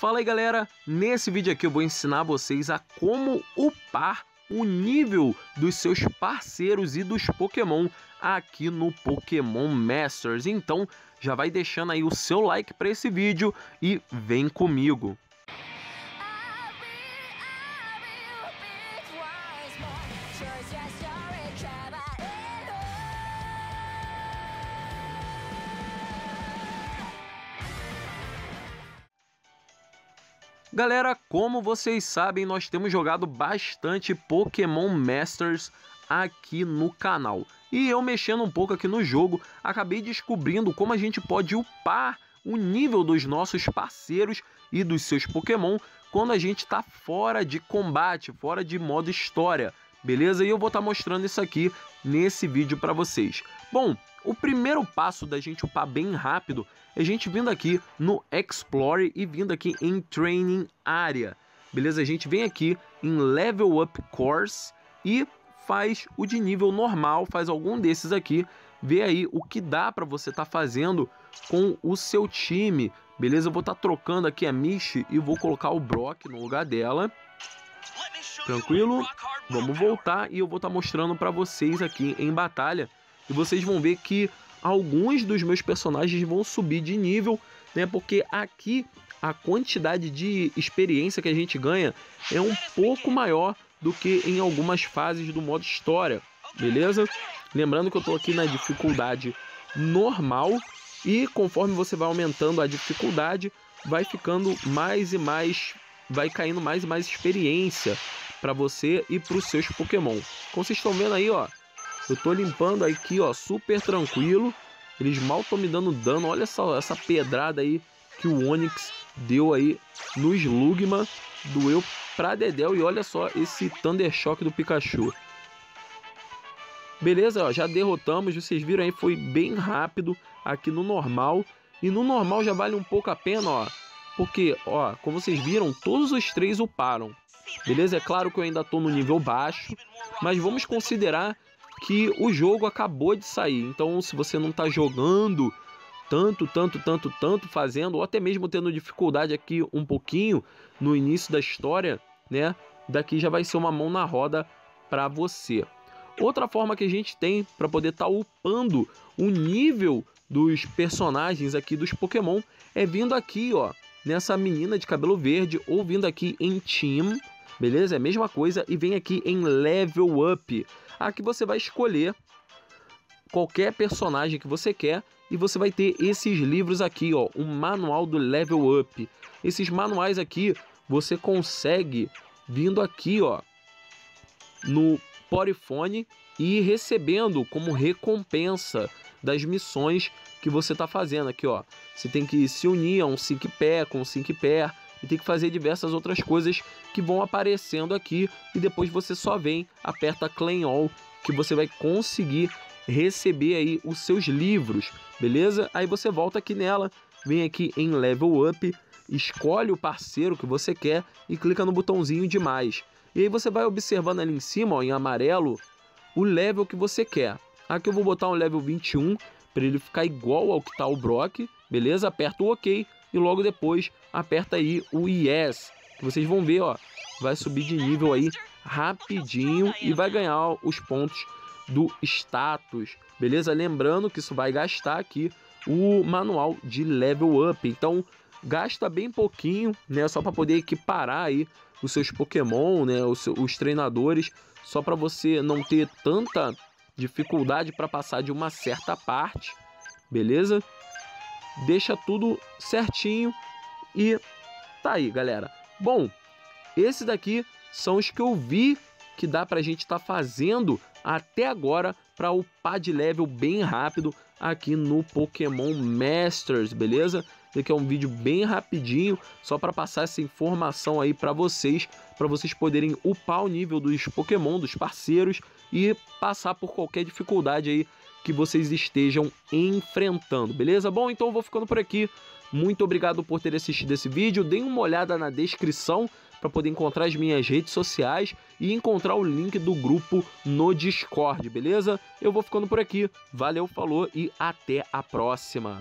Fala aí galera, nesse vídeo aqui eu vou ensinar vocês a como upar o nível dos seus parceiros e dos Pokémon aqui no Pokémon Masters. Então já vai deixando aí o seu like para esse vídeo e vem comigo. Galera, como vocês sabem, nós temos jogado bastante Pokémon Masters aqui no canal. E eu mexendo um pouco aqui no jogo, acabei descobrindo como a gente pode upar o nível dos nossos parceiros e dos seus Pokémon quando a gente está fora de combate, fora de modo história, beleza? E eu vou estar tá mostrando isso aqui nesse vídeo para vocês. Bom, o primeiro passo da gente upar bem rápido é a gente vindo aqui no Explore e vindo aqui em Training Area. Beleza? A gente vem aqui em Level Up Course e faz o de nível normal, faz algum desses aqui, vê aí o que dá para você estar tá fazendo com o seu time. Beleza? Eu vou estar tá trocando aqui a Mish e vou colocar o Brock no lugar dela. Tranquilo? Vamos voltar e eu vou estar tá mostrando para vocês aqui em batalha e vocês vão ver que alguns dos meus personagens vão subir de nível, né? Porque aqui a quantidade de experiência que a gente ganha é um pouco maior do que em algumas fases do modo história, beleza? Lembrando que eu estou aqui na dificuldade normal e conforme você vai aumentando a dificuldade, vai ficando mais e mais, vai caindo mais e mais experiência para você e para os seus Pokémon. Como vocês estão vendo aí, ó, eu tô limpando aqui, ó, super tranquilo. Eles mal estão me dando dano. Olha essa, essa pedrada aí que o Onix deu aí no Slugma. Doeu pra Dedel. E olha só esse Thunder Shock do Pikachu. Beleza, ó, já derrotamos. Vocês viram aí, foi bem rápido aqui no normal. E no normal já vale um pouco a pena, ó. Porque, ó, como vocês viram, todos os três uparam. Beleza? É claro que eu ainda tô no nível baixo. Mas vamos considerar que o jogo acabou de sair. Então, se você não está jogando tanto, tanto, tanto, tanto fazendo, ou até mesmo tendo dificuldade aqui um pouquinho no início da história, né? Daqui já vai ser uma mão na roda para você. Outra forma que a gente tem para poder estar tá upando o nível dos personagens aqui dos Pokémon é vindo aqui, ó, nessa menina de cabelo verde ou vindo aqui em Team, beleza? É a mesma coisa e vem aqui em Level Up. Aqui você vai escolher qualquer personagem que você quer e você vai ter esses livros aqui, ó, um manual do Level Up. Esses manuais aqui você consegue vindo aqui, ó, no Porifone e recebendo como recompensa das missões que você está fazendo aqui, ó. Você tem que se unir a um Sync Pair com um Sync Pair e tem que fazer diversas outras coisas que vão aparecendo aqui e depois você só vem, aperta Claim All que você vai conseguir receber aí os seus livros, beleza? Aí você volta aqui nela, vem aqui em Level Up, escolhe o parceiro que você quer e clica no botãozinho de mais. E aí você vai observando ali em cima, ó, em amarelo, o level que você quer. Aqui eu vou botar um level 21 para ele ficar igual ao que está o Brock, beleza? Aperta o OK e logo depois aperta aí o Yes, vocês vão ver, ó, vai subir de nível aí rapidinho e vai ganhar os pontos do status, beleza? Lembrando que isso vai gastar aqui o manual de level up, então gasta bem pouquinho, né? Só para poder equiparar aí os seus Pokémon, né? Os, os treinadores, só para você não ter tanta dificuldade para passar de uma certa parte, beleza? Deixa tudo certinho e tá aí, galera. Bom, esse daqui são os que eu vi que dá pra gente estar tá fazendo até agora para upar de level bem rápido aqui no Pokémon Masters, beleza? Esse aqui é um vídeo bem rapidinho, só para passar essa informação aí para vocês, para vocês poderem upar o nível dos Pokémon, dos parceiros e passar por qualquer dificuldade aí que vocês estejam enfrentando, beleza? Bom, então eu vou ficando por aqui. Muito obrigado por ter assistido esse vídeo. Deem uma olhada na descrição para poder encontrar as minhas redes sociais e encontrar o link do grupo no Discord, beleza? Eu vou ficando por aqui. Valeu, falou e até a próxima.